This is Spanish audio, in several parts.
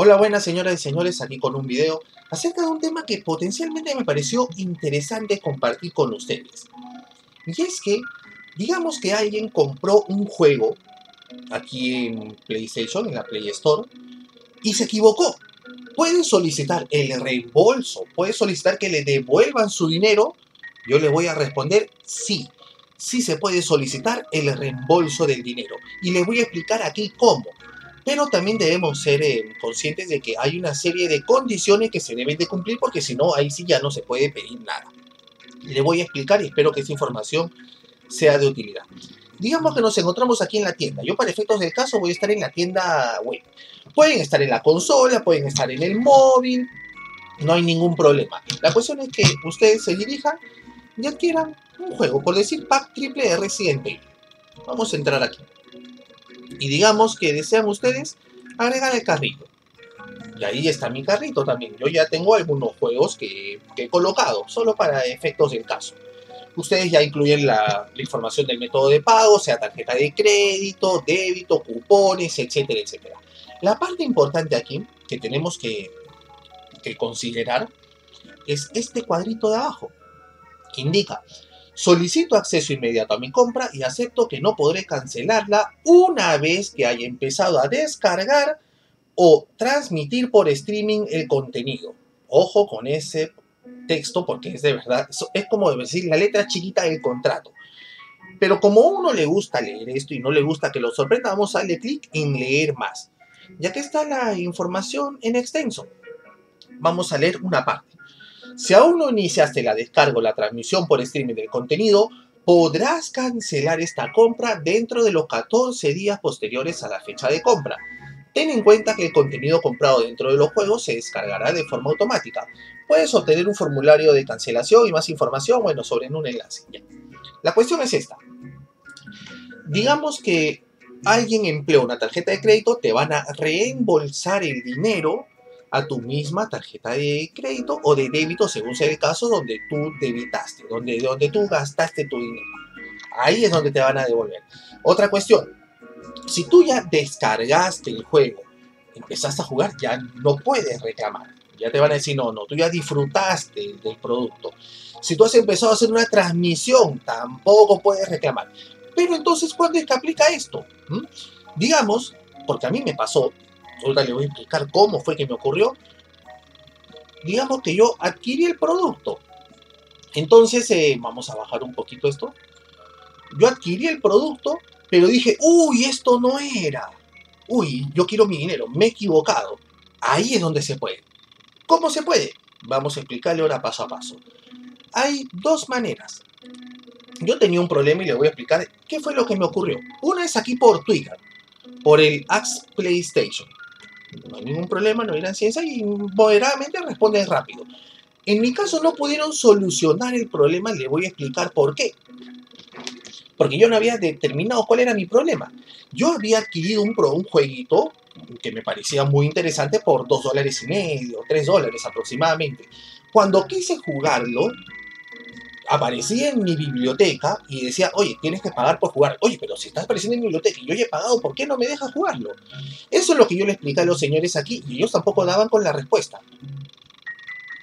Hola buenas señoras y señores, aquí con un video acerca de un tema que potencialmente me pareció interesante compartir con ustedes. Y es que, digamos que alguien compró un juego aquí en PlayStation, en la Play Store, y se equivocó. Pueden solicitar el reembolso, puede solicitar que le devuelvan su dinero. Yo le voy a responder sí, sí se puede solicitar el reembolso del dinero. Y les voy a explicar aquí cómo pero también debemos ser eh, conscientes de que hay una serie de condiciones que se deben de cumplir porque si no, ahí sí ya no se puede pedir nada. Le voy a explicar y espero que esta información sea de utilidad. Digamos que nos encontramos aquí en la tienda. Yo para efectos del caso voy a estar en la tienda web. Pueden estar en la consola, pueden estar en el móvil, no hay ningún problema. La cuestión es que ustedes se dirijan y adquieran un juego, por decir pack triple Resident Evil. Vamos a entrar aquí y digamos que desean ustedes agregar el carrito. Y ahí está mi carrito también. Yo ya tengo algunos juegos que, he colocado, solo para efectos del caso. Ustedes ya incluyen la, información del método de pago, sea tarjeta de crédito, débito, cupones, etcétera, etcétera. La parte importante aquí que tenemos que, que considerar es este cuadrito de abajo, que indica Solicito acceso inmediato a mi compra y acepto que no podré cancelarla una vez que haya empezado a descargar o transmitir por streaming el contenido. Ojo con ese texto porque es de verdad, es como decir la letra chiquita del contrato. Pero como a uno le gusta leer esto y no le gusta que lo sorprenda, vamos a darle clic en leer más. Ya que está la información en extenso, vamos a leer una parte. Si aún no iniciaste la descarga o la transmisión por streaming del contenido, podrás cancelar esta compra dentro de los 14 días posteriores a la fecha de compra. Ten en cuenta que el contenido comprado dentro de los juegos se descargará de forma automática. Puedes obtener un formulario de cancelación y más información, bueno, sobre un enlace. La cuestión es esta. Digamos que alguien empleó una tarjeta de crédito, te van a reembolsar el dinero a tu misma tarjeta de crédito o de débito, según sea el caso, donde tú debitaste, donde, donde tú gastaste tu dinero. Ahí es donde te van a devolver. Otra cuestión, si tú ya descargaste el juego, empezaste a jugar, ya no puedes reclamar. Ya te van a decir, no, no, tú ya disfrutaste del producto. Si tú has empezado a hacer una transmisión, tampoco puedes reclamar. Pero entonces, ¿cuándo es que aplica esto? ¿Mm? Digamos, porque a mí me pasó, ahorita le voy a explicar cómo fue que me ocurrió. Digamos que yo adquirí el producto. Entonces, eh, vamos a bajar un poquito esto. Yo adquirí el producto, pero dije, uy, esto no era. Uy, yo quiero mi dinero, me he equivocado. Ahí es donde se puede. ¿Cómo se puede? Vamos a explicarle ahora paso a paso. Hay dos maneras. Yo tenía un problema y le voy a explicar qué fue lo que me ocurrió. Una es aquí por Twitter, por el Axe PlayStation no hay ningún problema, no hay ciencia y moderadamente responden rápido. En mi caso no pudieron solucionar el problema, le voy a explicar por qué. Porque yo no había determinado cuál era mi problema. Yo había adquirido un, un jueguito que me parecía muy interesante por 2 dólares y medio, 3 dólares aproximadamente. Cuando quise jugarlo, aparecía en mi biblioteca y decía, oye, tienes que pagar por jugar. Oye, pero si estás apareciendo en mi biblioteca y yo ya he pagado, ¿por qué no me dejas jugarlo? Eso es lo que yo le expliqué a los señores aquí y ellos tampoco daban con la respuesta.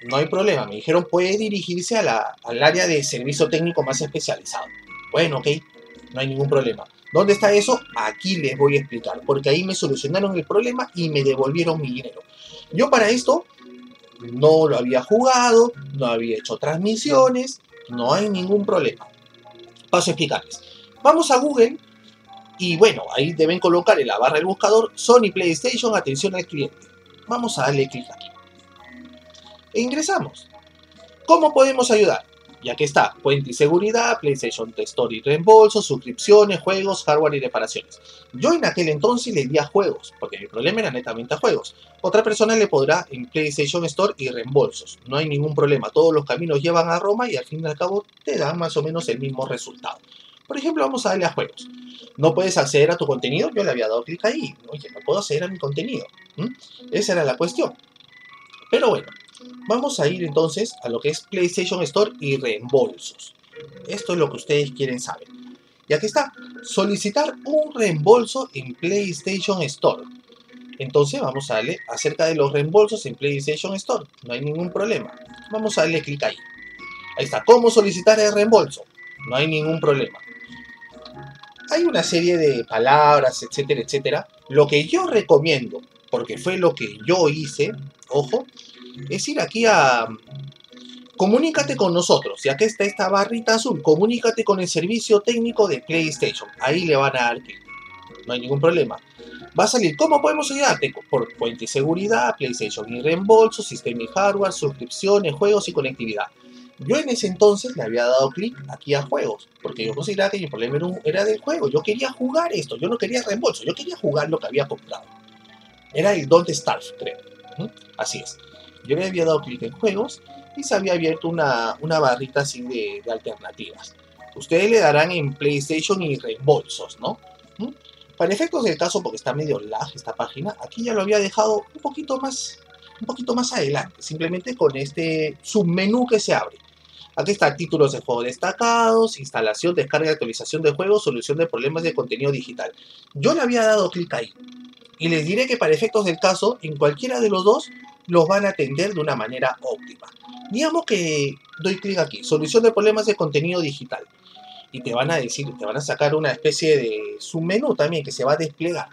No hay problema, me dijeron, puede dirigirse a la, al área de servicio técnico más especializado. Bueno, ok, no hay ningún problema. ¿Dónde está eso? Aquí les voy a explicar, porque ahí me solucionaron el problema y me devolvieron mi dinero. Yo para esto no lo había jugado, no había hecho transmisiones, no hay ningún problema. Paso a explicarles. Vamos a Google y bueno, ahí deben colocar en la barra del buscador Sony PlayStation Atención al Cliente. Vamos a darle clic aquí. E ingresamos. ¿Cómo podemos ayudar? Ya que está, cuenta y seguridad, PlayStation Store y reembolso, suscripciones, juegos, hardware y reparaciones. Yo en aquel entonces le di a juegos, porque mi problema era netamente a juegos. Otra persona le podrá en PlayStation Store y reembolsos. No hay ningún problema, todos los caminos llevan a Roma y al fin y al cabo te dan más o menos el mismo resultado. Por ejemplo, vamos a darle a juegos. No puedes acceder a tu contenido, yo le había dado clic ahí. Oye, no puedo acceder a mi contenido. Esa era la cuestión. Pero bueno, Vamos a ir entonces a lo que es PlayStation Store y reembolsos. Esto es lo que ustedes quieren saber. Y aquí está, solicitar un reembolso en PlayStation Store. Entonces vamos a darle acerca de los reembolsos en PlayStation Store. No hay ningún problema. Vamos a darle clic ahí. Ahí está. ¿Cómo solicitar el reembolso? No hay ningún problema. Hay una serie de palabras, etcétera, etcétera. Lo que yo recomiendo, porque fue lo que yo hice, ojo, es ir aquí a Comunícate con nosotros, y acá está esta barrita azul, comunícate con el servicio técnico de PlayStation. Ahí le van a dar clic. No hay ningún problema. Va a salir, ¿cómo podemos ayudarte? Por fuente y seguridad, PlayStation y reembolso, sistema y hardware, suscripciones, juegos y conectividad. Yo en ese entonces le había dado clic aquí a juegos, porque yo consideraba que mi problema era, del juego. Yo quería jugar esto, yo no quería reembolso, yo quería jugar lo que había comprado. Era el Don't Starve, creo. Así es. Yo le había dado clic en juegos y se había abierto una, barrita así de, alternativas. Ustedes le darán en PlayStation y reembolsos, ¿no? ¿Mm? Para efectos del caso, porque está medio lag esta página, aquí ya lo había dejado un poquito más, un poquito más adelante, simplemente con este submenú que se abre. Aquí está títulos de juego destacados, instalación, descarga y actualización de juegos, solución de problemas de contenido digital. Yo le había dado clic ahí. Y les diré que para efectos del caso, en cualquiera de los dos, los van a atender de una manera óptima. Digamos que doy clic aquí, solución de problemas de contenido digital. Y te van a decir, te van a sacar una especie de submenú también que se va a desplegar.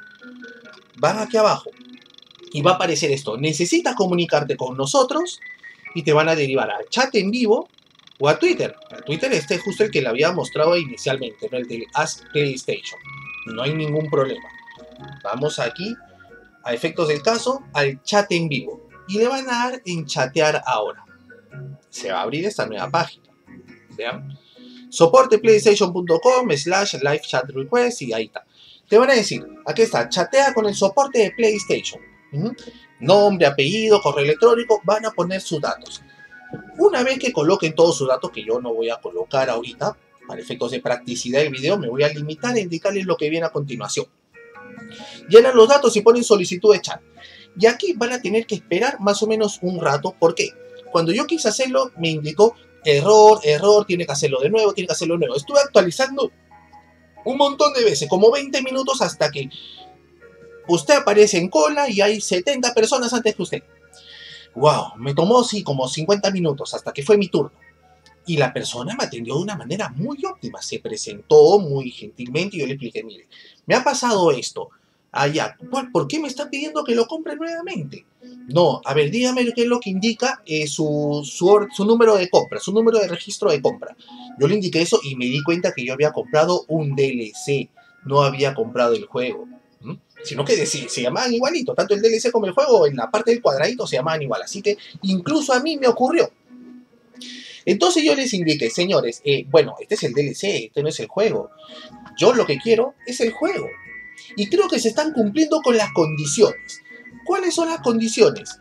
Van aquí abajo y va a aparecer esto. Necesitas comunicarte con nosotros y te van a derivar a chat en vivo o a Twitter. A Twitter este es justo el que le había mostrado inicialmente, el de Ask PlayStation. No hay ningún problema. Vamos aquí, a efectos del caso, al chat en vivo. Y le van a dar en chatear ahora se va a abrir esta nueva página. Vean. Soporteplaystation.com slash live chat request y ahí está. Te van a decir, aquí está, chatea con el soporte de PlayStation. Nombre, apellido, correo electrónico, van a poner sus datos. Una vez que coloquen todos sus datos, que yo no voy a colocar ahorita, para efectos de practicidad del video, me voy a limitar a indicarles lo que viene a continuación. Llenan los datos y ponen solicitud de chat. Y aquí van a tener que esperar más o menos un rato. ¿Por qué? Cuando yo quise hacerlo, me indicó error, error, tiene que hacerlo de nuevo, tiene que hacerlo de nuevo. Estuve actualizando un montón de veces, como 20 minutos hasta que usted aparece en cola y hay 70 personas antes que usted. Wow, me tomó sí como 50 minutos hasta que fue mi turno. Y la persona me atendió de una manera muy óptima. Se presentó muy gentilmente y yo le expliqué, mire, me ha pasado esto allá. ¿Por qué me está pidiendo que lo compre nuevamente? No, a ver, dígame qué es lo que indica eh, su, su, número de compra, su número de registro de compra. Yo le indiqué eso y me di cuenta que yo había comprado un DLC, no había comprado el juego. Sino que se, se llamaban igualito, tanto el DLC como el juego en la parte del cuadradito se llamaban igual. Así que incluso a mí me ocurrió. Entonces yo les indiqué, señores, eh, bueno, este es el DLC, este no es el juego. Yo lo que quiero es el juego. Y creo que se están cumpliendo con las condiciones. ¿Cuáles son las condiciones?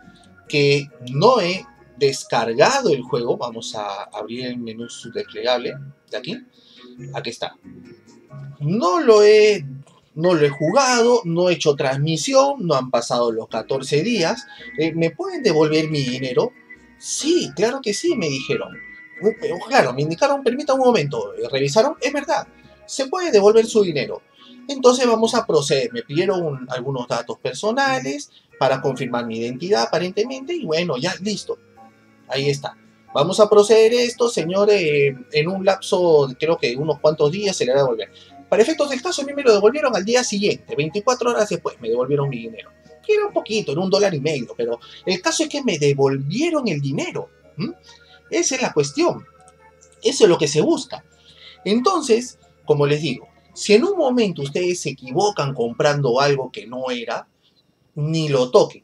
Que no he descargado el juego. Vamos a abrir el menú desplegable de aquí. Aquí está. No lo he no lo he jugado, no he hecho transmisión, no han pasado los 14 días. Eh, ¿Me pueden devolver mi dinero? Sí, claro que sí, me dijeron. Claro, me indicaron, permita un momento, revisaron, es verdad, se puede devolver su dinero. Entonces vamos a proceder. Me pidieron algunos datos personales para confirmar mi identidad aparentemente y bueno, ya listo. Ahí está. Vamos a proceder esto, señor, eh, en un lapso, creo que unos cuantos días se le va a devolver. Para efectos del caso, a mí me lo devolvieron al día siguiente, 24 horas después, me devolvieron mi dinero. Era un poquito, era un dólar y medio, pero el caso es que me devolvieron el dinero. Esa es la cuestión. Eso es lo que se busca. Entonces, como les digo, si en un momento ustedes se equivocan comprando algo que no era, ni lo toquen.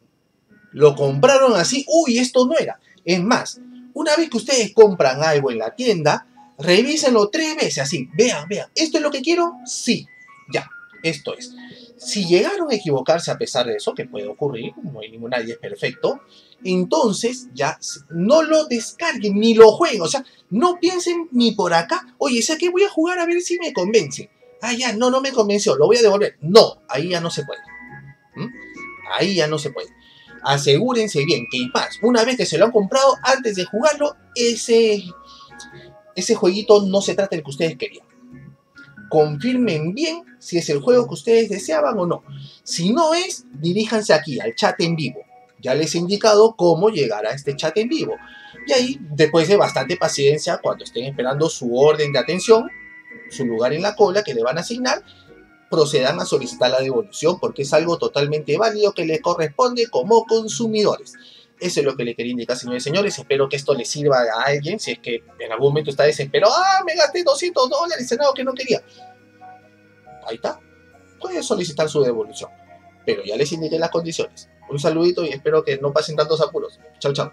Lo compraron así, uy, esto no era. Es más, una vez que ustedes compran algo en la tienda, revísenlo tres veces así. Vean, vean, ¿esto es lo que quiero? Sí, ya, esto es. Si llegaron a equivocarse a pesar de eso, que puede ocurrir, no hay ningún nadie es perfecto, entonces ya no lo descarguen ni lo jueguen. O sea, no piensen ni por acá, oye, ¿sé que voy a jugar a ver si me convence? Ah, ya, no, no me convenció, lo voy a devolver. No, ahí ya no se puede. ¿Mm? Ahí ya no se puede. Asegúrense bien que, más, una vez que se lo han comprado, antes de jugarlo, ese, ese jueguito no se trata del que ustedes querían. confirmen bien si es el juego que ustedes deseaban o no. Si no es, diríjanse aquí al chat en vivo. Ya les he indicado cómo llegar a este chat en vivo. Y ahí, después de bastante paciencia, cuando estén esperando su orden de atención, su lugar en la cola que le van a asignar, procedan a solicitar la devolución porque es algo totalmente válido que les corresponde como consumidores. Eso es lo que le quería indicar, señores señores. Espero que esto les sirva a alguien. Si es que en algún momento está desesperado, ah, me gasté 200 dólares en algo que no quería. Ahí está. Puede solicitar su devolución. Pero ya les indiqué las condiciones. Un saludito y espero que no pasen tantos apuros. Chao, chao.